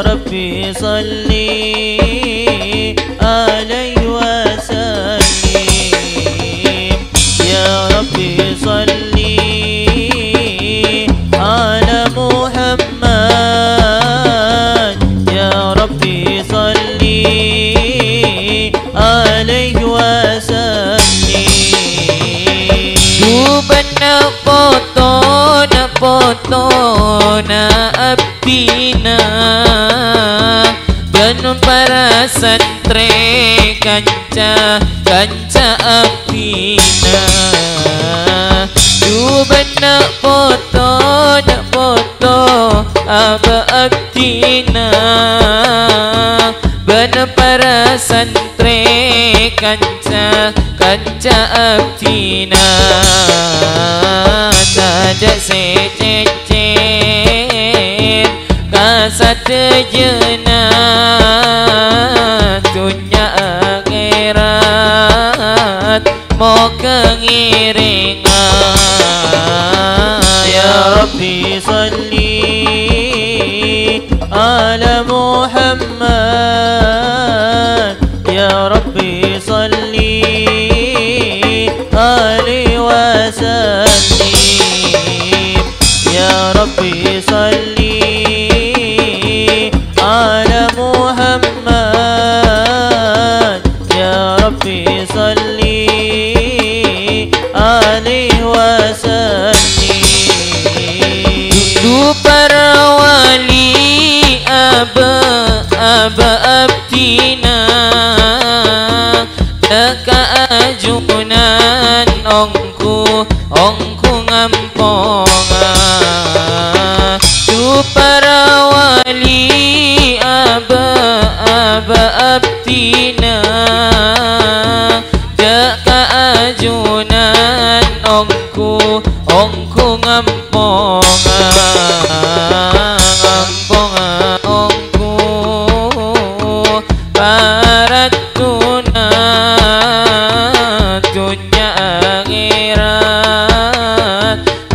ربي صلي. poto na abina banu para santre kanca kanca abina na poto na poto aba abina ben para santri kanca kanca abdina saja sececin kasat jena dunia akhirat moga ngiringa ya Rabbi salim على محمد. يا ربي صلي عليه وسلم. يا ربي صلي على محمد. يا ربي صلي عليه وسلم. aba aba abtina Daka ajunan ongku ongku ngamponga Supara wali aba aba abtina Daka ajunan ongku ongku ngamponga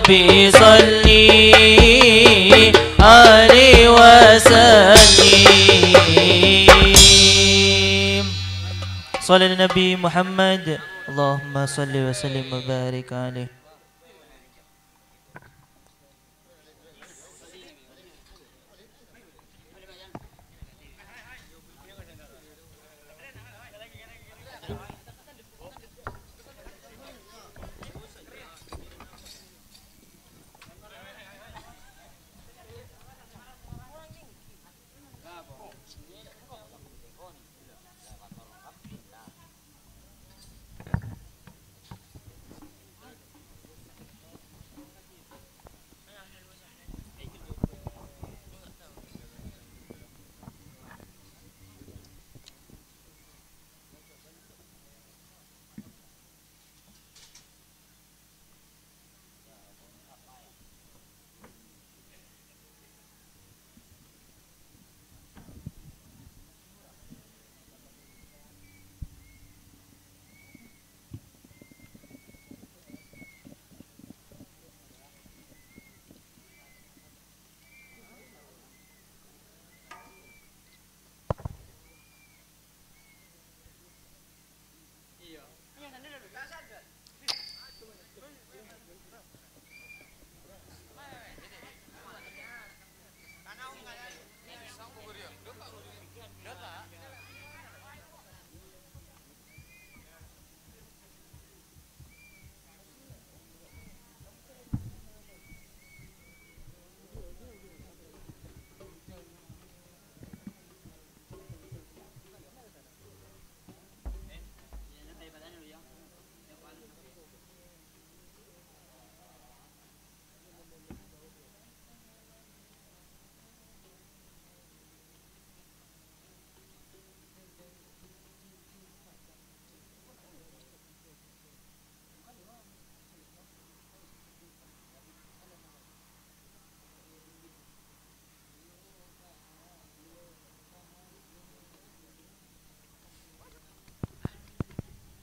ربي صلي عليه وسلم صلى النبي محمد. اللهم صل وسلم وبارك عليه.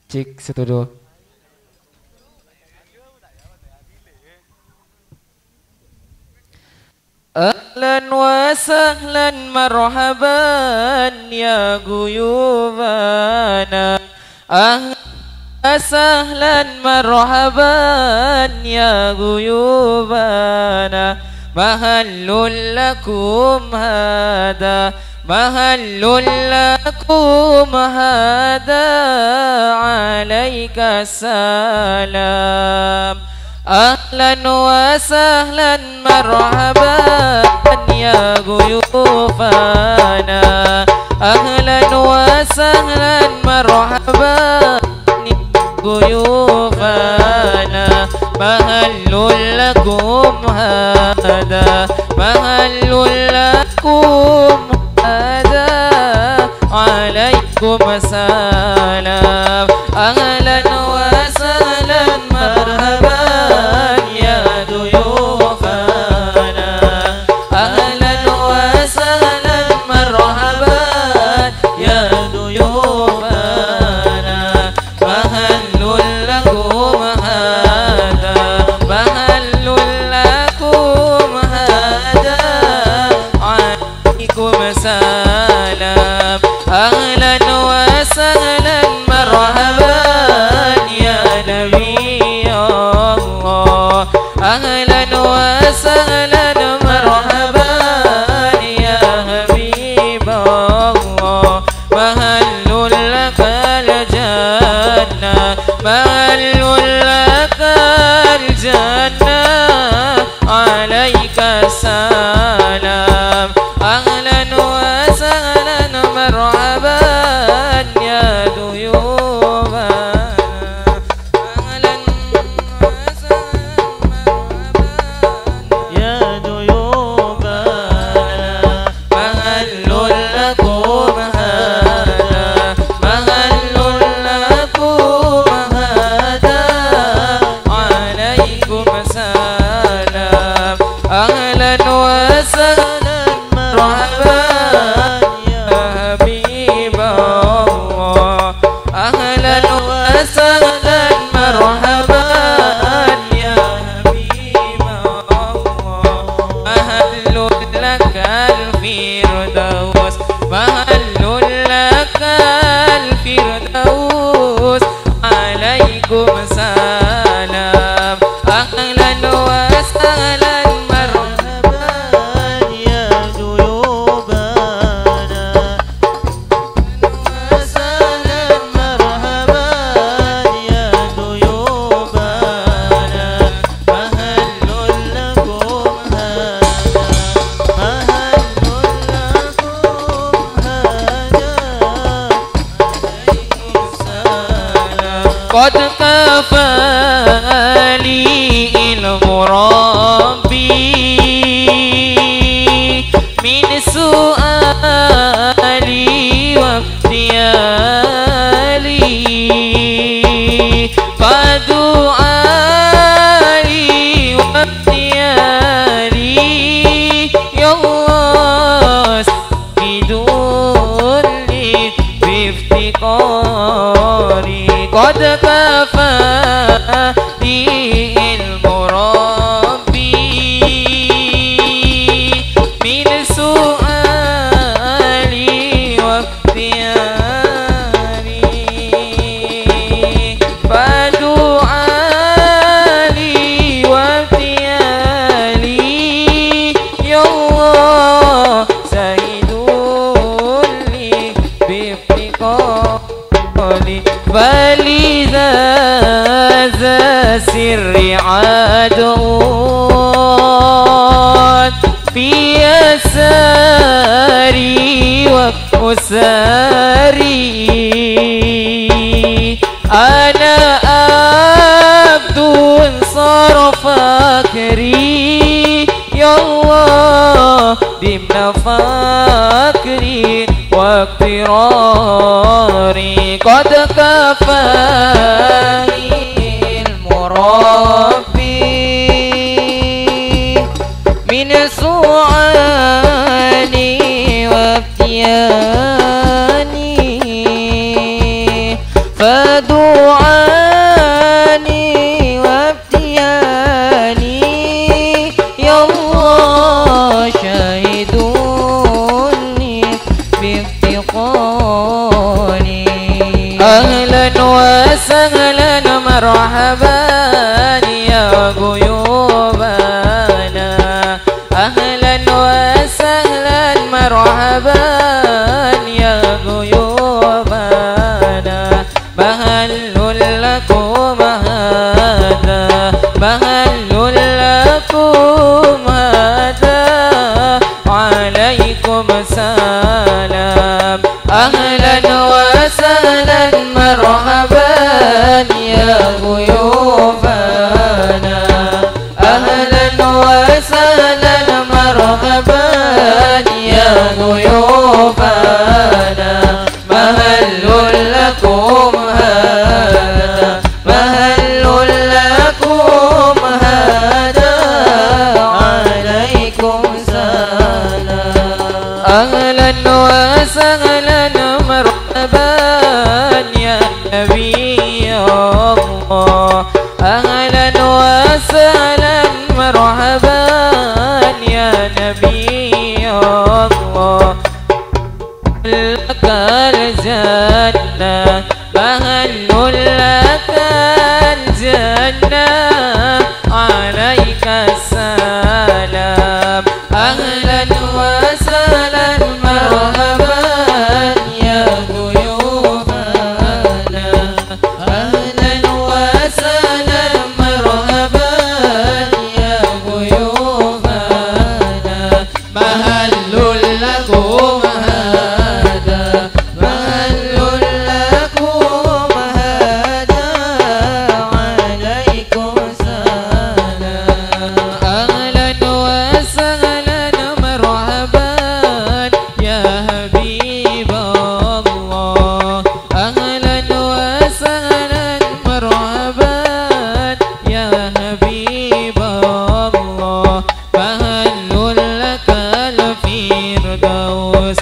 Cek satu dua. أهلا وسهلا مرحبا يا غيوبنا أهلا وسهلا مرحبا يا غيوبنا محل لكم هذا محل لكم هذا عليك السلام. أهلا وسهلا مرحبا يا ضيوفنا. أهلا وسهلا مرحبا يا ضيوفنا. محل لكم هذا محل لكم هذا. عليكم سلام أهلا وسهلا مرحبا. محل لك الجنة عليك السلام قد كفى لي المربي من سؤالي وافتيالي فدعائي وافتيالي يا الله سيدوني بافتقاري فلذا في يساري أنا عبد صار فاكري ضمن فاكري واقتراري. قد كفاني المربي. من سعاني وافتياني فدعاني مهل لكم هذا عليكم سلام أهلا وسهلا مرحبا يا ضيوفنا أهلا وسهلا مرحبا يا ضيوفنا goes.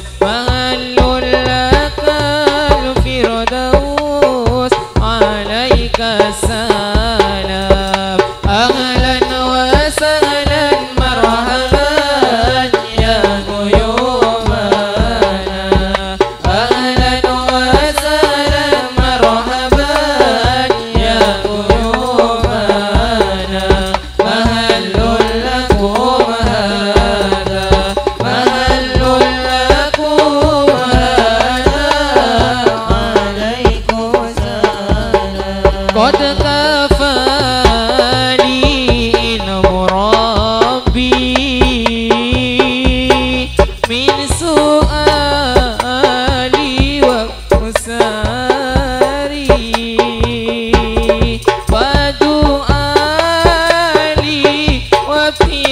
team.